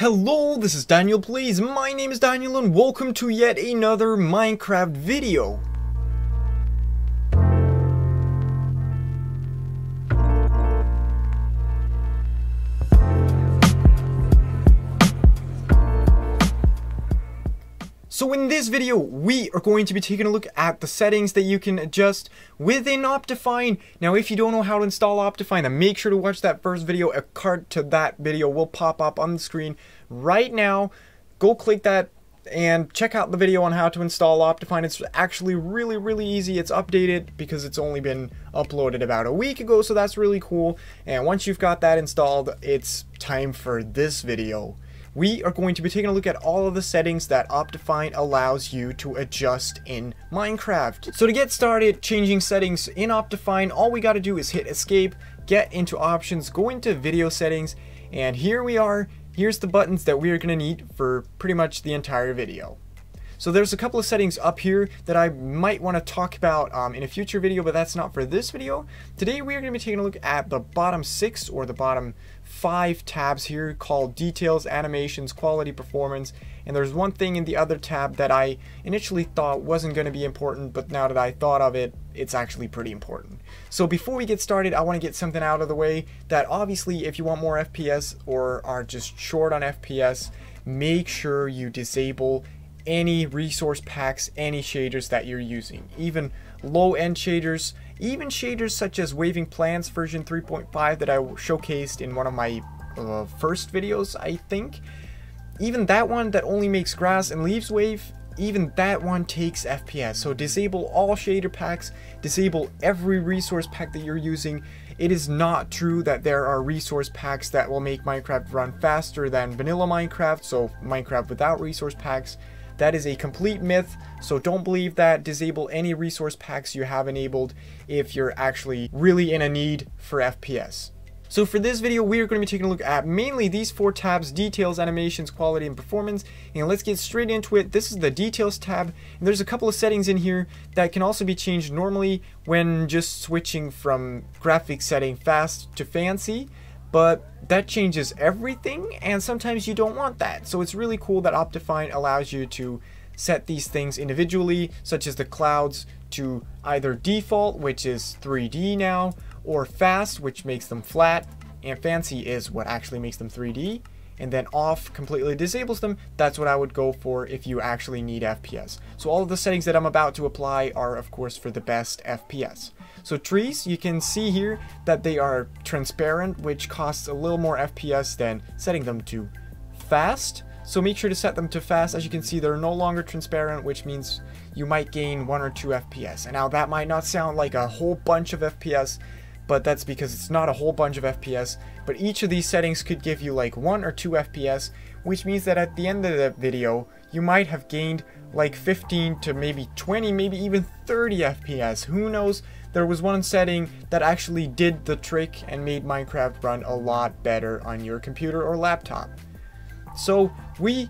Hello, this is DanielPlays. My name is Daniel and welcome to yet another Minecraft video. So in this video, we are going to be taking a look at the settings that you can adjust within Optifine. Now, if you don't know how to install Optifine, then make sure to watch that first video. A card to that video will pop up on the screen right now. Go click that and check out the video on how to install Optifine. It's actually really, really easy. It's updated because it's only been uploaded about a week ago, so that's really cool. And once you've got that installed, it's time for this video we are going to be taking a look at all of the settings that Optifine allows you to adjust in Minecraft. So to get started changing settings in Optifine, all we got to do is hit escape, get into options, go into video settings, and here we are. Here's the buttons that we are going to need for pretty much the entire video. So there's a couple of settings up here that I might want to talk about um, in a future video, but that's not for this video. Today we are going to be taking a look at the bottom six or the bottom five tabs here called details, animations, quality, performance, and there's one thing in the other tab that I initially thought wasn't going to be important, but now that I thought of it, it's actually pretty important. So before we get started, I want to get something out of the way that obviously if you want more FPS or are just short on FPS, make sure you disable any resource packs, any shaders that you're using, even low-end shaders, even shaders such as Waving Plants version 3.5 that I showcased in one of my uh, first videos, I think. Even that one that only makes grass and leaves wave, even that one takes FPS. So disable all shader packs, disable every resource pack that you're using. It is not true that there are resource packs that will make Minecraft run faster than vanilla Minecraft, so Minecraft without resource packs. That is a complete myth, so don't believe that. Disable any resource packs you have enabled if you're actually really in a need for FPS. So for this video, we are going to be taking a look at mainly these four tabs, details, animations, quality, and performance. And let's get straight into it. This is the details tab, and there's a couple of settings in here that can also be changed normally when just switching from graphics setting fast to fancy but that changes everything and sometimes you don't want that. So it's really cool that Optifine allows you to set these things individually, such as the clouds to either default, which is 3D now, or fast, which makes them flat, and fancy is what actually makes them 3D, and then off completely disables them. That's what I would go for if you actually need FPS. So all of the settings that I'm about to apply are of course for the best FPS. So trees, you can see here that they are transparent, which costs a little more FPS than setting them to fast. So make sure to set them to fast. As you can see, they're no longer transparent, which means you might gain 1 or 2 FPS. And now that might not sound like a whole bunch of FPS, but that's because it's not a whole bunch of FPS. But each of these settings could give you like 1 or 2 FPS, which means that at the end of the video, you might have gained like 15 to maybe 20, maybe even 30 FPS. Who knows? There was one setting that actually did the trick and made Minecraft run a lot better on your computer or laptop. So we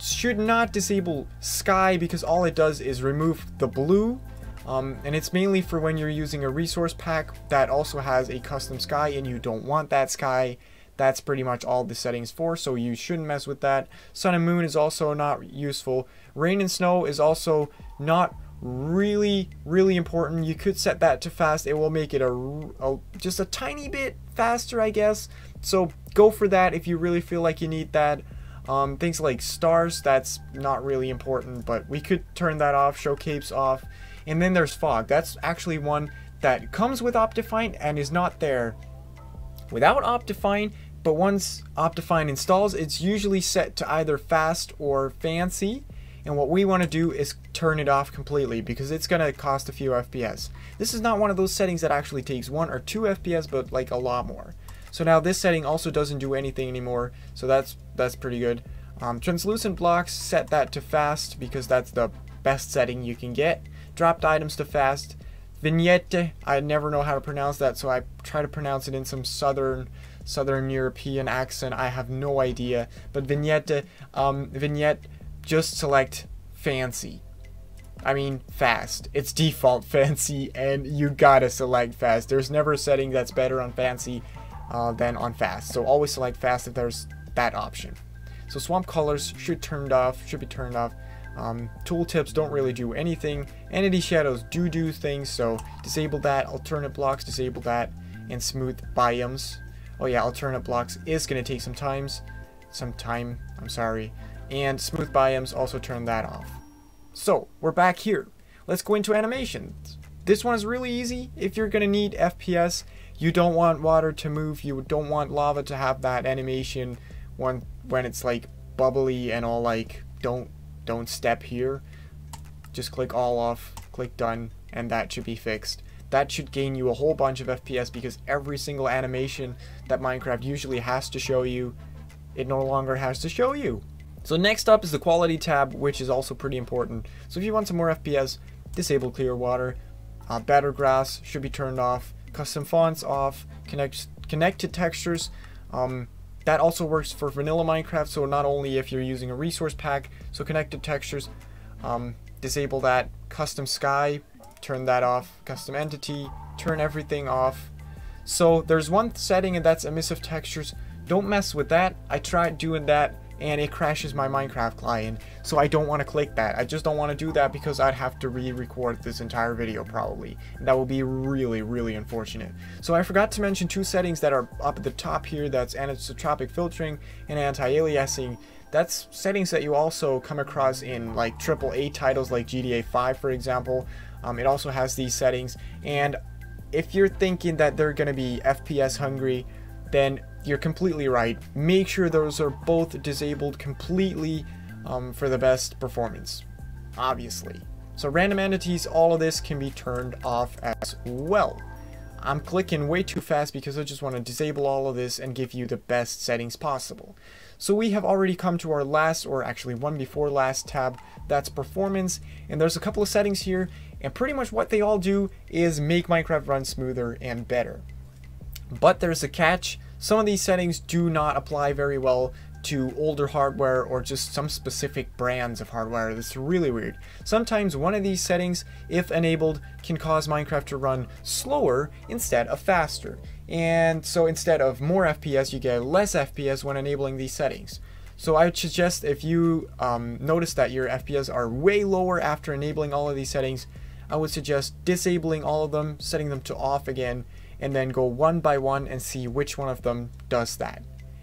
should not disable sky because all it does is remove the blue um, and it's mainly for when you're using a resource pack that also has a custom sky and you don't want that sky that's pretty much all the settings for, so you shouldn't mess with that. Sun and moon is also not useful. Rain and snow is also not really, really important. You could set that to fast. It will make it a, a, just a tiny bit faster, I guess. So go for that if you really feel like you need that. Um, things like stars, that's not really important, but we could turn that off, show capes off. And then there's fog. That's actually one that comes with Optifine and is not there without Optifine, but once Optifine installs, it's usually set to either fast or fancy. And what we want to do is turn it off completely because it's going to cost a few FPS. This is not one of those settings that actually takes 1 or 2 FPS, but like a lot more. So now this setting also doesn't do anything anymore, so that's that's pretty good. Um, translucent blocks, set that to fast because that's the best setting you can get. Dropped items to fast. Vignette, I never know how to pronounce that, so I try to pronounce it in some southern southern European accent. I have no idea. But vignette, um, vignette, just select fancy. I mean fast. It's default fancy, and you gotta select fast. There's never a setting that's better on fancy uh, than on fast. So always select fast if there's that option. So swamp colors should turned off, should be turned off. Um, tooltips don't really do anything. Entity shadows do do things, so disable that. Alternate blocks, disable that. And smooth biomes. Oh yeah, alternate blocks is going to take some times. Some time, I'm sorry. And smooth biomes, also turn that off. So, we're back here. Let's go into animations. This one is really easy. If you're going to need FPS, you don't want water to move, you don't want lava to have that animation when, when it's like bubbly and all like, don't don't step here. Just click all off, click done, and that should be fixed. That should gain you a whole bunch of FPS because every single animation that Minecraft usually has to show you, it no longer has to show you. So next up is the quality tab, which is also pretty important. So if you want some more FPS, disable clear water. Uh, better grass should be turned off. Custom fonts off. Connect connected textures. Um, that also works for vanilla Minecraft, so not only if you're using a resource pack, so connected textures, um, disable that. Custom sky, turn that off. Custom entity, turn everything off. So there's one setting and that's emissive textures. Don't mess with that. I tried doing that and it crashes my Minecraft client. So I don't want to click that. I just don't want to do that because I'd have to re-record this entire video probably. And that would be really, really unfortunate. So I forgot to mention two settings that are up at the top here. That's anisotropic filtering and anti-aliasing. That's settings that you also come across in like AAA titles like GTA 5 for example. Um, it also has these settings and if you're thinking that they're going to be FPS hungry, then you're completely right. Make sure those are both disabled completely um, for the best performance, obviously. So random entities, all of this can be turned off as well. I'm clicking way too fast because I just want to disable all of this and give you the best settings possible. So we have already come to our last, or actually one before last tab, that's performance. And there's a couple of settings here, and pretty much what they all do is make Minecraft run smoother and better. But there's a catch, some of these settings do not apply very well to older hardware or just some specific brands of hardware. That's really weird. Sometimes one of these settings, if enabled, can cause Minecraft to run slower instead of faster. And so instead of more FPS, you get less FPS when enabling these settings. So I would suggest if you um, notice that your FPS are way lower after enabling all of these settings, I would suggest disabling all of them, setting them to off again, and then go one by one and see which one of them does that.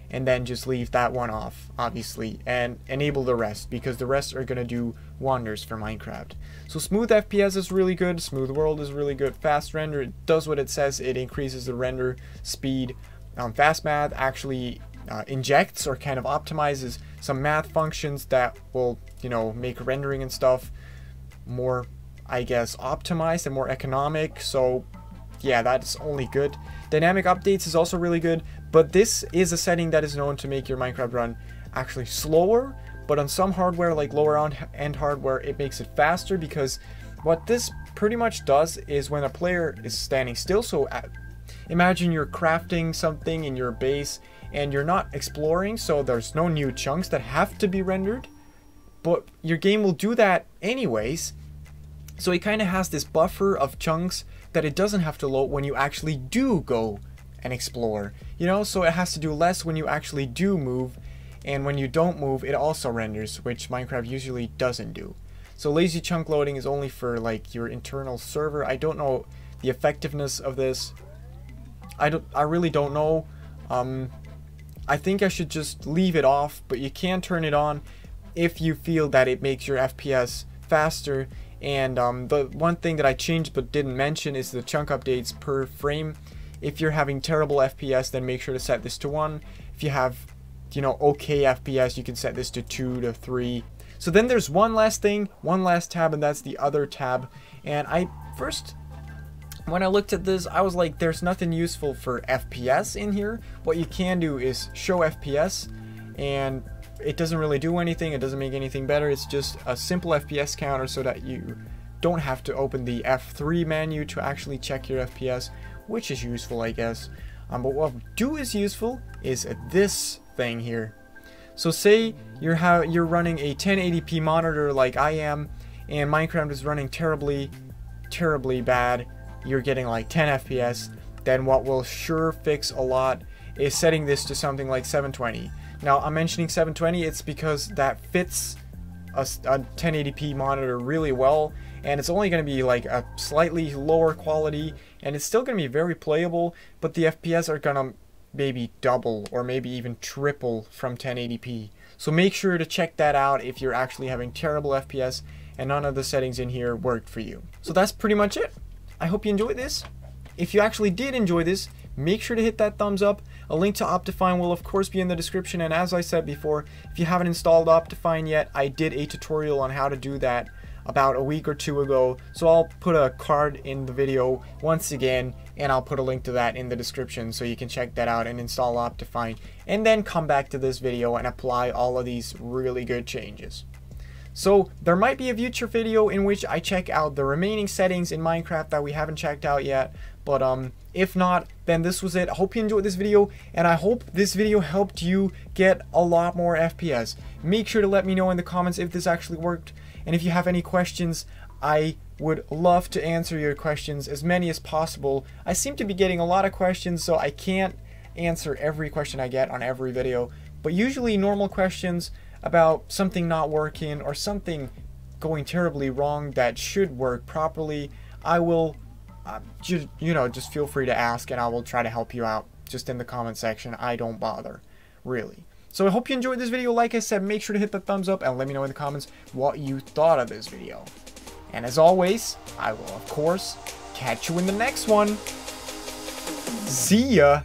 And then just leave that one off, obviously, and enable the rest because the rest are going to do wonders for Minecraft. So smooth FPS is really good, smooth world is really good, fast render, it does what it says, it increases the render speed. Um, fast math actually uh, injects or kind of optimizes some math functions that will, you know, make rendering and stuff more, I guess, optimized and more economic. So yeah, that's only good. Dynamic updates is also really good, but this is a setting that is known to make your Minecraft run actually slower, but on some hardware like lower end hardware, it makes it faster because what this pretty much does is when a player is standing still, so uh, imagine you're crafting something in your base and you're not exploring, so there's no new chunks that have to be rendered, but your game will do that anyways. So it kind of has this buffer of chunks that it doesn't have to load when you actually do go and explore. You know, so it has to do less when you actually do move, and when you don't move, it also renders, which Minecraft usually doesn't do. So lazy chunk loading is only for like your internal server. I don't know the effectiveness of this. I don't. I really don't know. Um, I think I should just leave it off, but you can turn it on if you feel that it makes your FPS faster and um, the one thing that I changed but didn't mention is the chunk updates per frame. If you're having terrible FPS, then make sure to set this to 1. If you have, you know, okay FPS, you can set this to 2 to 3. So then there's one last thing, one last tab, and that's the other tab. And I first, when I looked at this, I was like, there's nothing useful for FPS in here. What you can do is show FPS, and it doesn't really do anything, it doesn't make anything better, it's just a simple FPS counter so that you don't have to open the F3 menu to actually check your FPS, which is useful I guess. Um, but what do is useful is this thing here. So say you're you're running a 1080p monitor like I am, and Minecraft is running terribly, terribly bad. You're getting like 10 FPS. Then what will sure fix a lot is setting this to something like 720. Now, I'm mentioning 720, it's because that fits a, a 1080p monitor really well, and it's only going to be like a slightly lower quality, and it's still going to be very playable, but the FPS are going to maybe double or maybe even triple from 1080p. So make sure to check that out if you're actually having terrible FPS and none of the settings in here worked for you. So that's pretty much it. I hope you enjoyed this. If you actually did enjoy this, make sure to hit that thumbs up. A link to Optifine will of course be in the description and as I said before, if you haven't installed Optifine yet, I did a tutorial on how to do that about a week or two ago. So I'll put a card in the video once again and I'll put a link to that in the description so you can check that out and install Optifine and then come back to this video and apply all of these really good changes. So there might be a future video in which I check out the remaining settings in Minecraft that we haven't checked out yet. But um, if not, then this was it. I hope you enjoyed this video, and I hope this video helped you get a lot more FPS. Make sure to let me know in the comments if this actually worked, and if you have any questions, I would love to answer your questions, as many as possible. I seem to be getting a lot of questions, so I can't answer every question I get on every video, but usually normal questions about something not working or something going terribly wrong that should work properly, I will, uh, just, you know, just feel free to ask and I will try to help you out just in the comment section. I don't bother, really. So I hope you enjoyed this video. Like I said, make sure to hit the thumbs up and let me know in the comments what you thought of this video. And as always, I will, of course, catch you in the next one. See ya!